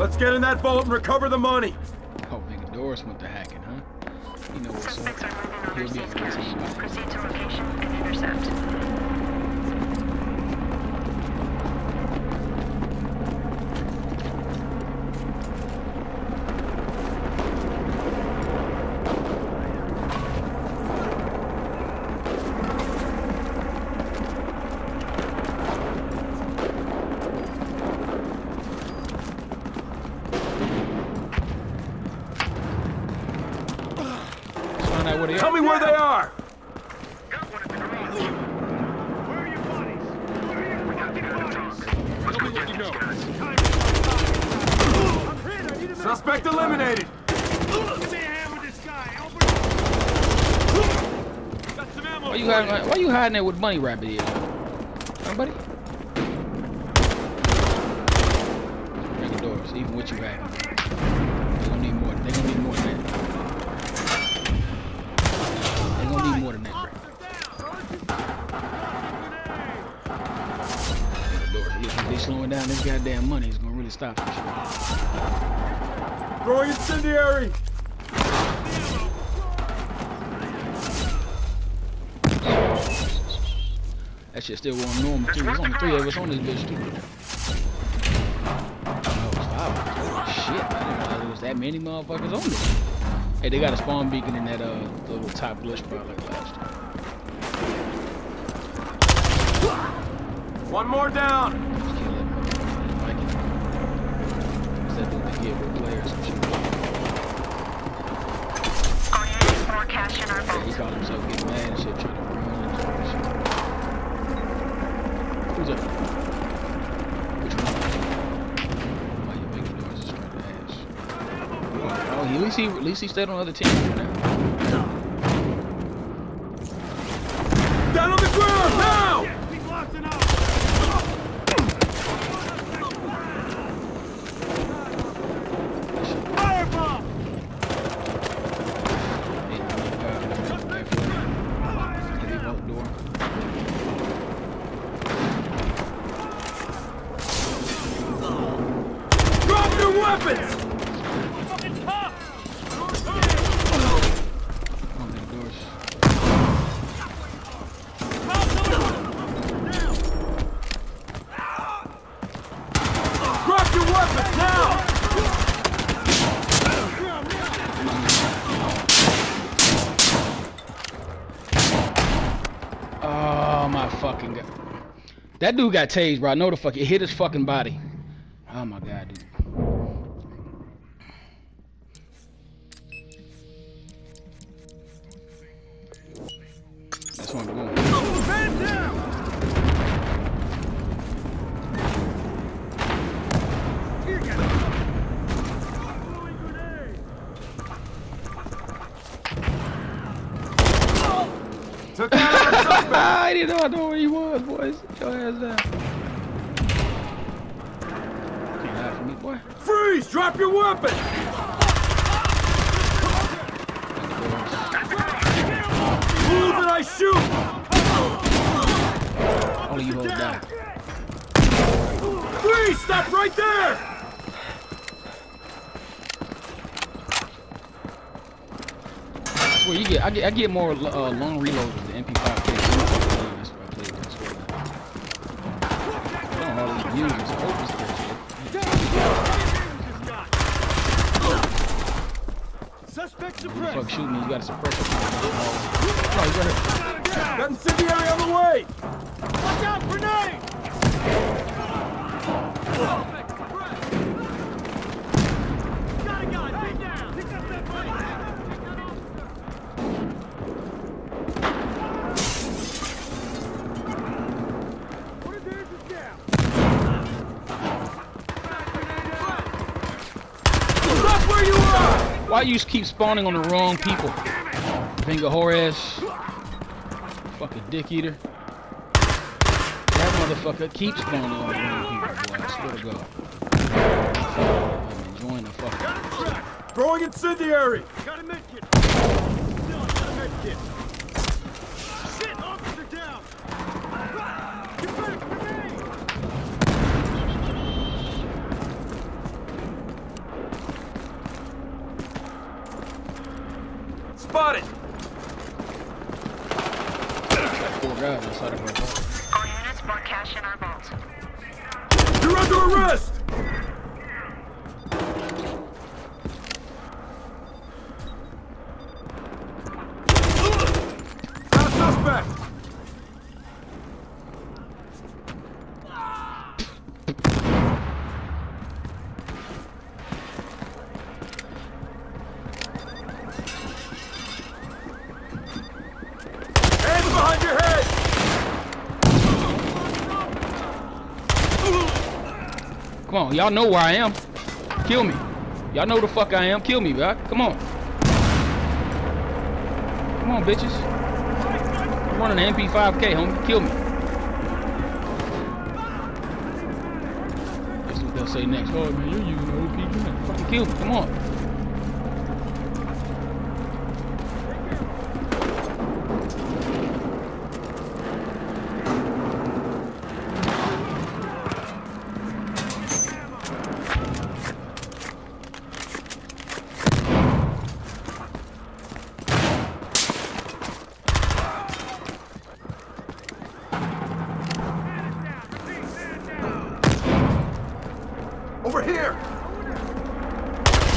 Let's get in that vault and recover the money. Oh, nigga, Doris went to hacking, huh? You know what's Suspects are up. moving He'll be overseas on the cash. team. Proceed to location and intercept. Let's find out where they Tell are. me where they are. Suspect eliminated. Why you hiding? Why you hiding there with money rabbit here? Somebody? Nigga Doris, even what you hacking, this goddamn money, is gonna really stop this shit. Throwing incendiary. That shit still won't normal too. There's only three of us on this bitch too. Oh. Holy shit! I didn't realize there was that many motherfuckers on this. Hey, they got a spawn beacon in that uh little top glitch like last time. One more down. Just kill that motherfucker. I didn't like it. Is that dude that get with and Yeah, he vault. called himself getting mad and shit, trying to into this shit. Who's that? Which one? Why you making noises? Oh, he, at least he at least he stayed on the other team now. Down on the ground now. That shit. Hey, uh, back for Heavy vault door. Drop your weapons. Come on, nigga, doors. Drop your weapons now. Oh my fucking god. That dude got tased, bro. I know the fuck. It hit his fucking body. I know where he was, boys. Get your ass down. Can't me, boy. Freeze. Drop your weapon. Move and I shoot. Only you hold down. Freeze. Stop right there. Where you get. I get. I get more uh, long reloads with the MP5Ks. That's what I play with. That's what I I don't hardly use it. So open Suspect Who fuck shooting? You got a suppressor. Oh, he's right here. Got incendiary on the way. Watch out, grenade. Why you keep spawning on the wrong people? finger whore ass. Fucking dick eater. That motherfucker keeps spawning on the wrong people, boy. I swear to God. I'm enjoying the fucking. Throwing incendiary! Got a! Still, I got a medkit! Shit, officer down! Get back, grenade! Spotted! Four guys inside of our vault. All units, more cash in our vault. You're under arrest! Got a suspect! Hands behind your head! Come on, y'all know where I am. Kill me. Y'all know the fuck I am. Kill me, bro. Come on. Come on, bitches. I'm running an MP5K, homie. Kill me. That's what they'll say next. Oh, man, you're using OP. You. Fucking kill me. Come on. Over here!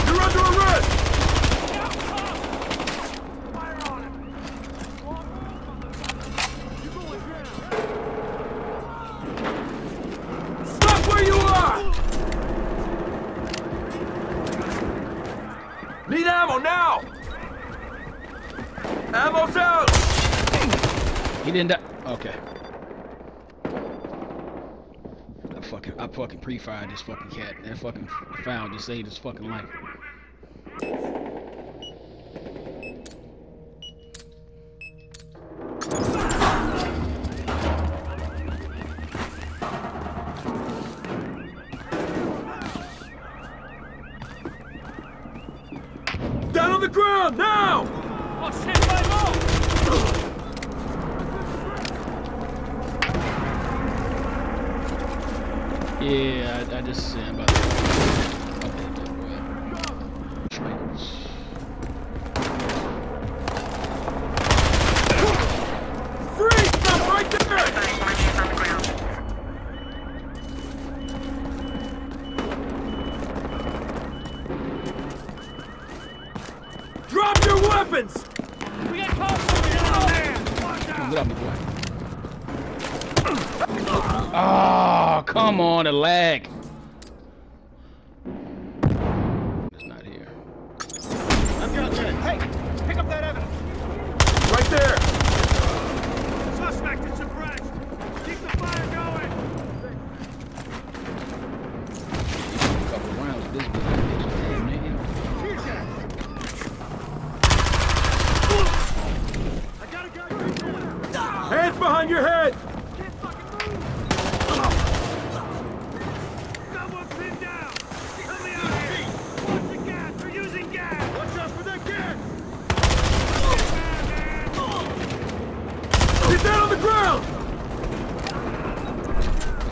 You're under arrest! Stop where you are! Need ammo now! Ammo's out! He didn't die. Okay. I fucking, I fucking pre-fired this fucking cat. That fucking foul just saved his fucking life. Off me, boy. Oh, come on, the lag. It's not here. I've got that. Hey, pick up that evidence. Right there. Suspect is suppressed. Keep the fire going. A couple rounds of this bitch. Damn, nigga. I got a guy right behind your head. Can't fucking move. Someone pinned down. Help me out here. Watch the gas. They're using gas. Watch out for that gas. Get down on the ground.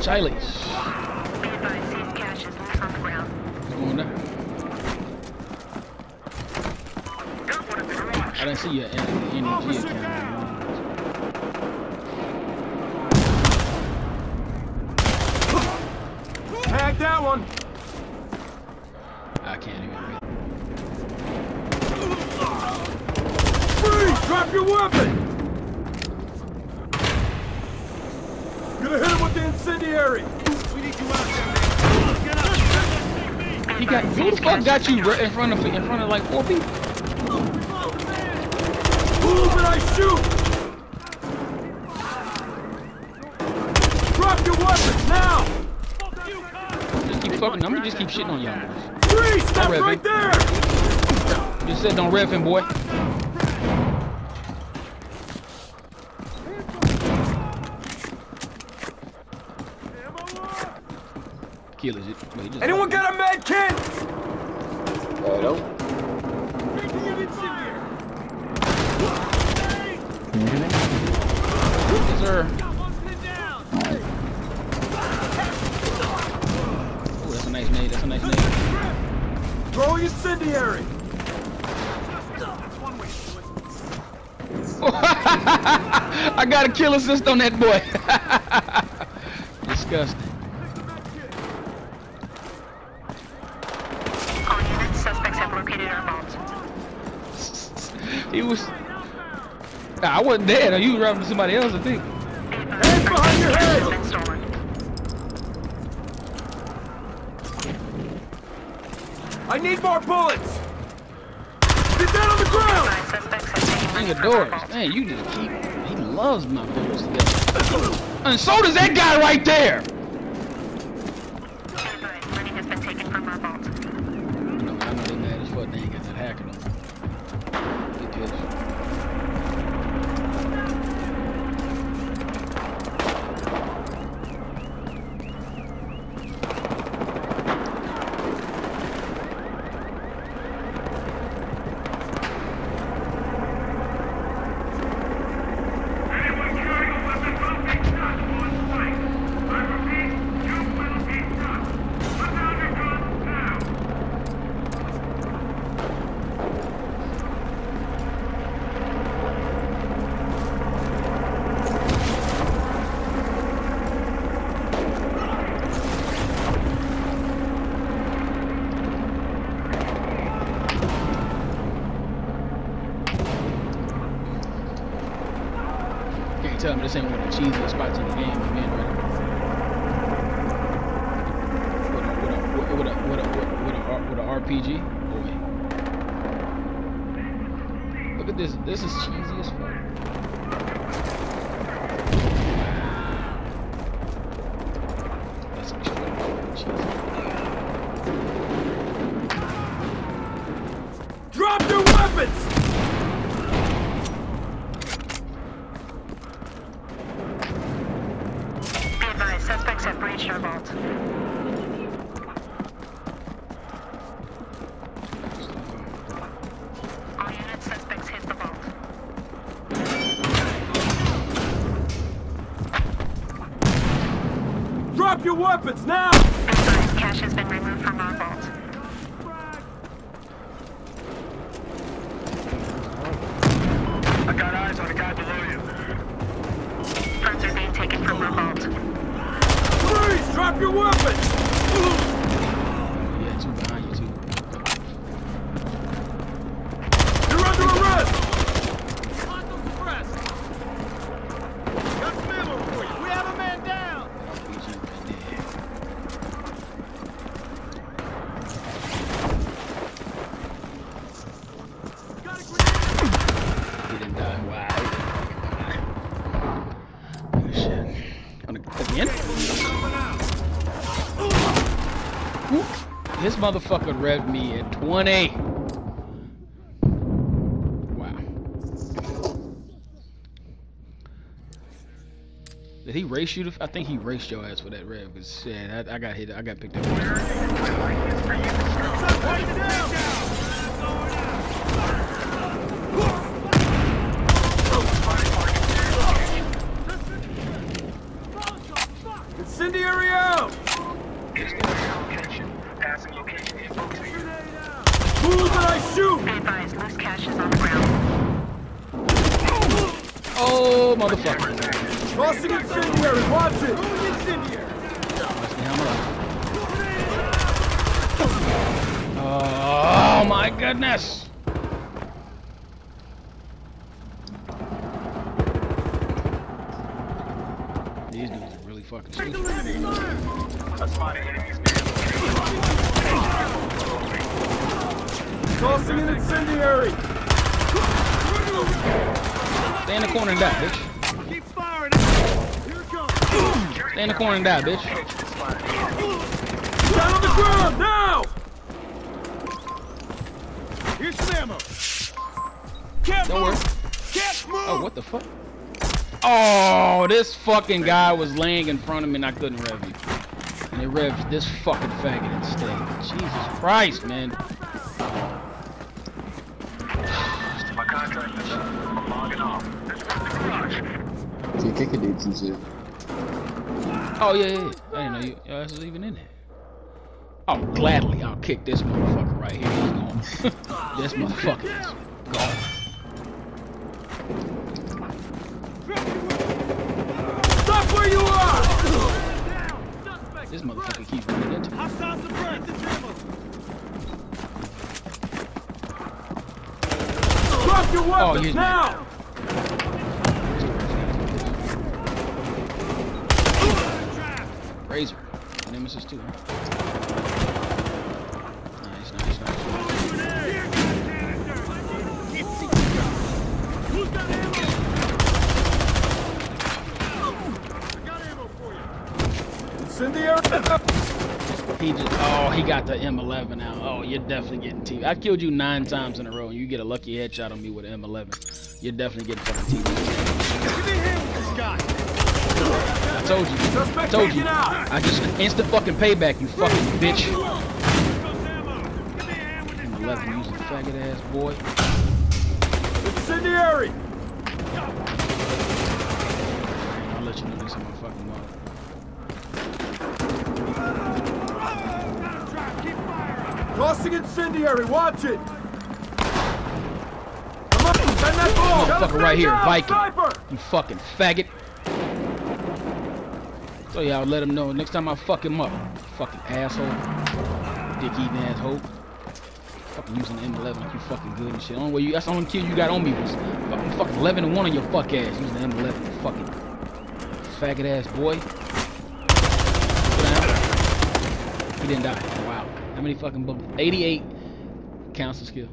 Charlie. Be advised, safe cash is loose on the ground. What's going down? I didn't see your energy Officer account. Tag that one. I can't even. Freeze! Drop your weapon! Gonna hit him with the incendiary! We need you out there, Get up! He got who the fuck got you right in front of in front of like four people? Move and I shoot! Drop your weapon, now! Just keep fucking. I'm gonna just keep shitting on y'all. Free! Stop right him. there! You said don't rev him, boy. Kill is it? Wait, Anyone got a med kit? Uh, no. Can? Yes, sir. Throwing incendiary. I got a kill assist on that boy. Disgusting. All units, suspects have located our vault. He was. Nah, I wasn't there. You was robbing somebody else, I think. I need more bullets. Get down on the ground. The doors. Man, you just keep. He loves my bullets together. And so does that guy right there. Be advised, money has been taken from our vault. I know, I know they mad as fuck. They ain't got that hacker though. Good catch. Can't tell me this ain't one of the cheesiest spots in the game, man. Right? With a, with a, with a, a, a, a, a RPG. Wait. Look at this. This is cheesy as fuck. Weapons now. Motherfucker revved me at 20. Wow. Did he race you? To, I think he raced your ass for that rev. Cause shit, I, I got hit. I got picked up. Take it down. Incendiary out. Who did I shoot? Be advised, loose cash is on the ground. Oh, motherfucker. Tossing incendiary. Watch it. Incendiary. That's the hammer up. Oh my goodness! These dudes are really fucking cheap. Tossing an incendiary. Stay in the corner and die, bitch. Keep firing. Here it comes. Stay in the corner and die, bitch. Down on the ground now. Here's some ammo. Can't Don't worry. Can't move. Oh, what the fuck? Oh, this fucking guy was laying in front of me and I couldn't rev you. And it revs this fucking faggot instead. Jesus Christ, man. My contract is logging off. You kicking dudes and shit. Oh yeah, yeah. I didn't know you your ass was even in there. Oh, gladly, I'll kick this motherfucker right here. He's gone. this motherfucker is gone. Stop where you are! This motherfucker keeps running into me. Hostile suppressed. This ammo. Drop your Oh, weapons he's now! Razor. Nemesis too. Huh? Nice, nice, nice. Who's got ammo? I got ammo for you. Incendiary. He just, oh, he got the M11 out. Oh, you're definitely getting TV. I killed you nine times in a row, and you get a lucky headshot on me with an M11. You're definitely getting fucking TV. Give me with this guy. I told you. I told you. I just instant fucking payback, you fucking bitch. Here goes ammo. Give me a hand with this M11 guy. using faggot ass boy. Incendiary. I'll let you know this in my fucking mouth. Incendiary. Watch it. Come on, send that ball. Motherfucker right here, Down, Viking. Sniper. You fucking faggot. So yeah, I'll let him know next time I fuck him up. Fucking asshole. Dick eating asshole. Fucking using the M11 like you fucking good and shit. Only way you that's the only kill you got on me was fucking, fucking 11 and 1 on your fuck ass using the M11, you fucking faggot ass boy. He didn't die. Wow. How many fucking bullets? 88 counts as kill.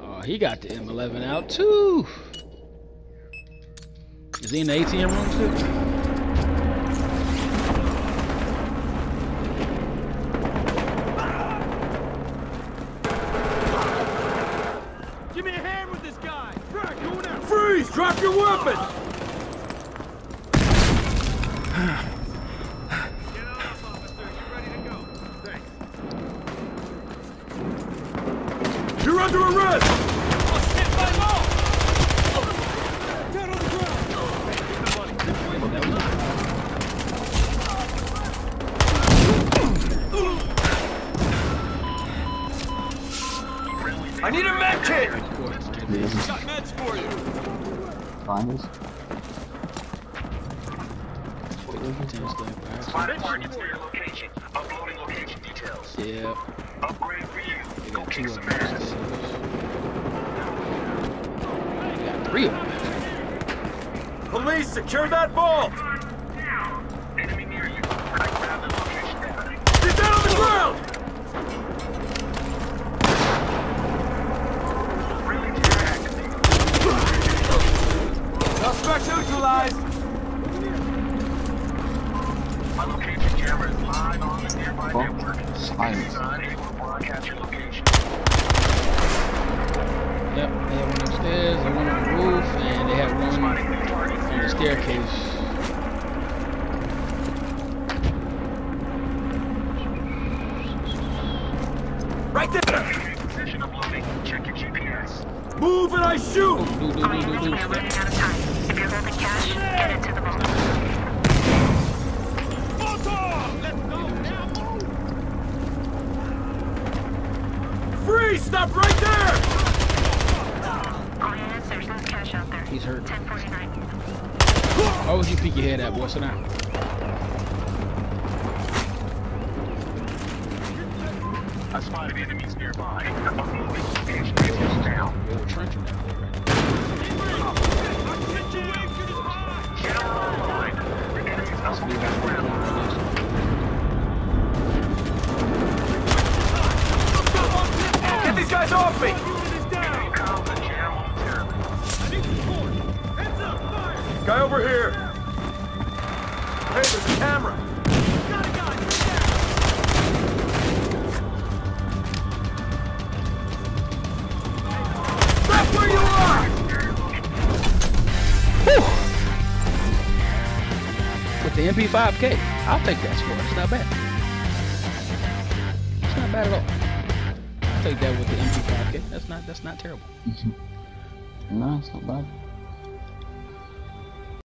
Oh, he got the M11 out too. Is he in the ATM room too? Give me a hand with this guy. Frank, out. Freeze! Drop your weapons. Get off, officer. You're ready to go. Thanks. You're under arrest. Down on the ground. That was I need a med kit. of course, right? Got meds for you. Finals. Ten step, alright. Spotted targets near your location. Uploading location details. Yeah, Upgrade for you. they got two of them. spares. They got three of them. Police, secure that vault. Enemy near you. I grabbed the location data. Get down on the ground. Really activated. Suspect neutralized. My location camera is live on the nearby Oh, network. silence. It's unable to broadcast your location. Yep, they had one upstairs, they had one on the roof, and they had one Spotting new targets on near the staircase. Right there. Position uploading. Check your GPS. Move and I shoot. Do, do, do, All do, units, do. we are running out of time. If you're holding cash, get into the vault. Let's go now. Freeze! Stop right there. All units, there's no cash out there. He's hurt. 1049. Why would you peek your head at, boy? Sit down. I spotted enemies nearby. Uploading location details now. Real trench in that 25K. I'll take that score. It's not bad. It's not bad at all. I'll take that with the MP5K. That's not that's not terrible. Mm-hmm. No, it's not bad.